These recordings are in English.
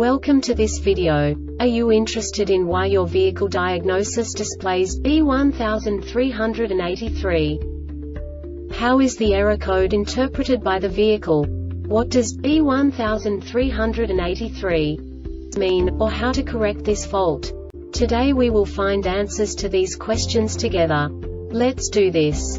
Welcome to this video. Are you interested in why your vehicle diagnosis displays B1383? How is the error code interpreted by the vehicle? What does B1383 mean, or how to correct this fault? Today we will find answers to these questions together. Let's do this.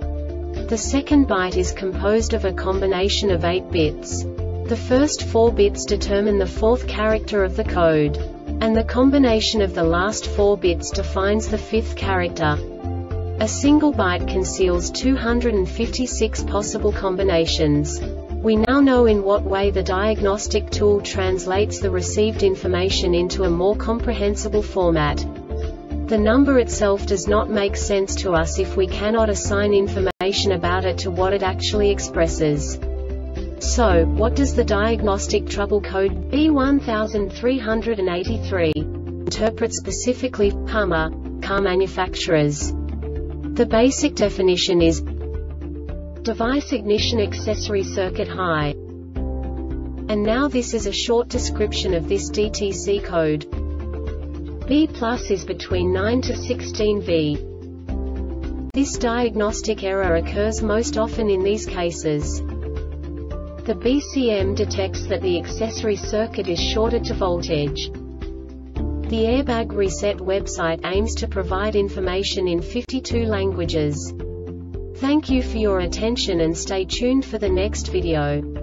The second byte is composed of a combination of 8 bits. The first 4 bits determine the fourth character of the code. And the combination of the last 4 bits defines the fifth character. A single byte conceals 256 possible combinations. We now know in what way the diagnostic tool translates the received information into a more comprehensible format. The number itself does not make sense to us if we cannot assign information about it to what it actually expresses. So, what does the diagnostic trouble code B1383 interpret specifically Hummer car manufacturers? The basic definition is Device ignition accessory circuit high. And now this is a short description of this DTC code. B plus is between 9 to 16 V. This diagnostic error occurs most often in these cases. The BCM detects that the accessory circuit is shorted to voltage. The Airbag Reset website aims to provide information in 52 languages. Thank you for your attention and stay tuned for the next video.